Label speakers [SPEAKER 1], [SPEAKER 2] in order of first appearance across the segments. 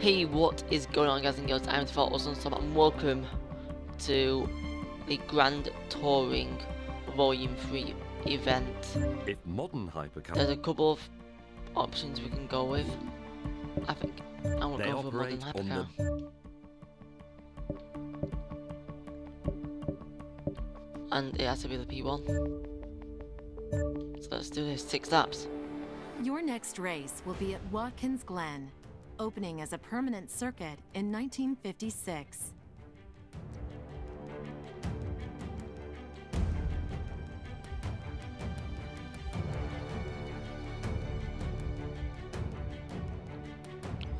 [SPEAKER 1] Hey, what is going on guys and girls? I'm Default Awesome and welcome to the Grand Touring Volume 3 event.
[SPEAKER 2] If modern hypercar
[SPEAKER 1] There's a couple of options we can go with. I think I will
[SPEAKER 2] They
[SPEAKER 1] go for Modern Hypercar. And it has to be the P1. So let's do this, six laps.
[SPEAKER 3] Your next race will be at Watkins Glen, opening as a permanent circuit in 1956.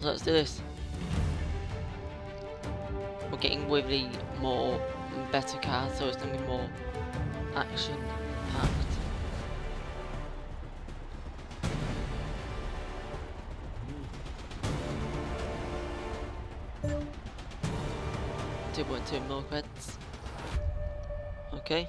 [SPEAKER 1] Let's do this. We're getting with the more better cars, so it's going to be more action-packed. 2.2 mil credits. Okay.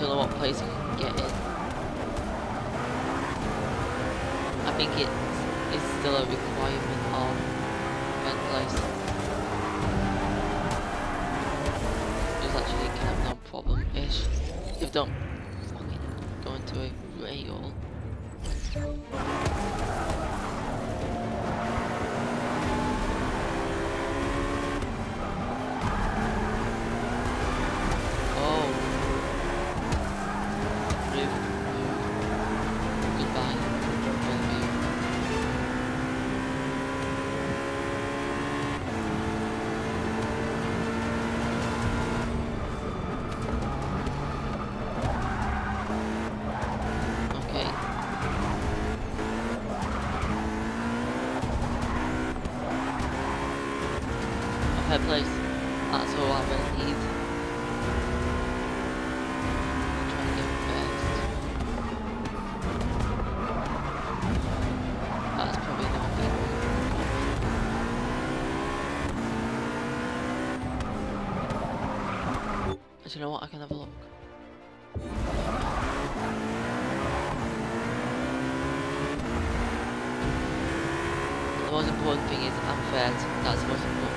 [SPEAKER 1] Oh, place I can get in. I think it is still a requirement place. It's actually of no problem-ish. If don't fucking go into a rail. Fair place. That's all I really need. But you know what? I can have a look. The most important thing is I'm first. That's the most important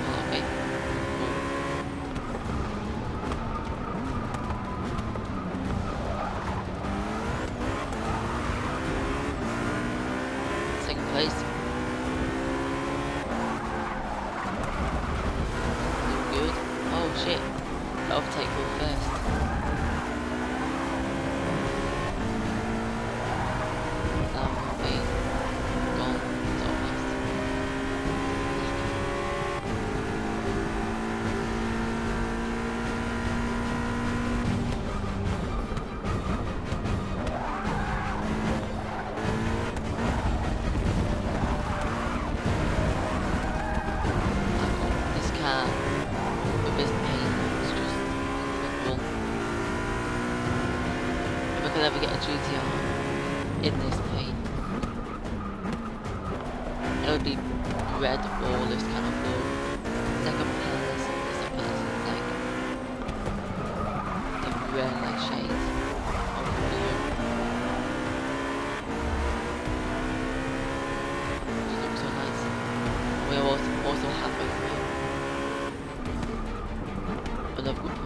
[SPEAKER 1] it would red or is kind of blue. It's like a palace, it's a palace, like the red like shades of blue. Just looks so nice. We're also, also halfway through. Another good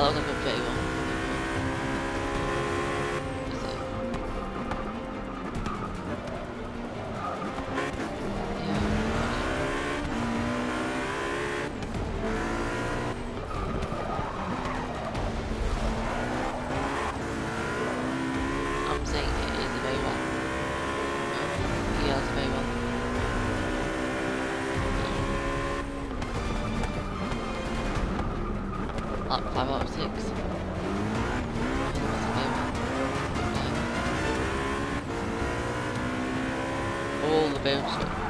[SPEAKER 1] That looks like a Yeah. All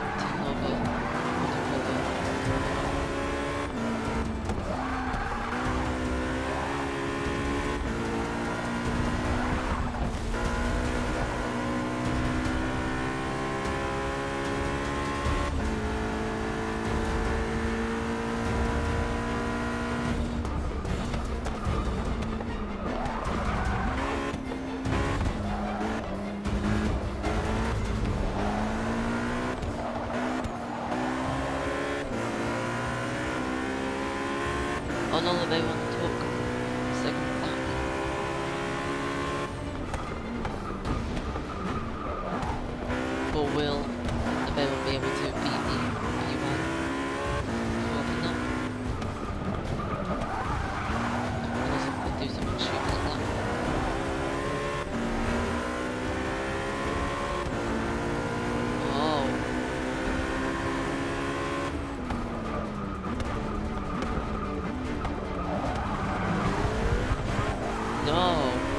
[SPEAKER 1] Oh no, they want to do that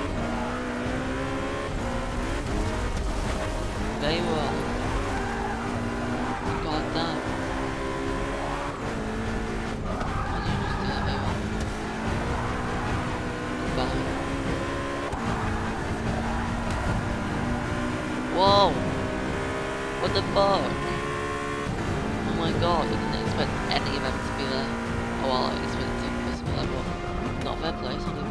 [SPEAKER 1] very well? Goodbye. Whoa! What the fuck? Oh my god, I didn't expect any of them to be there. Oh well, I expected to possible there, but not their place,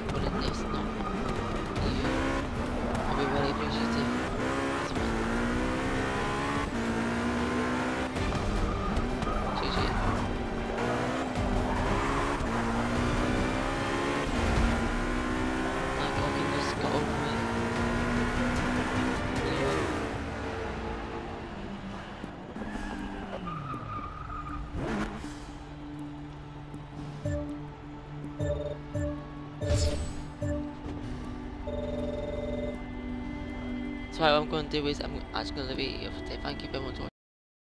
[SPEAKER 1] what I'm going to do is I'm actually going to leave it here for today. Thank you very much.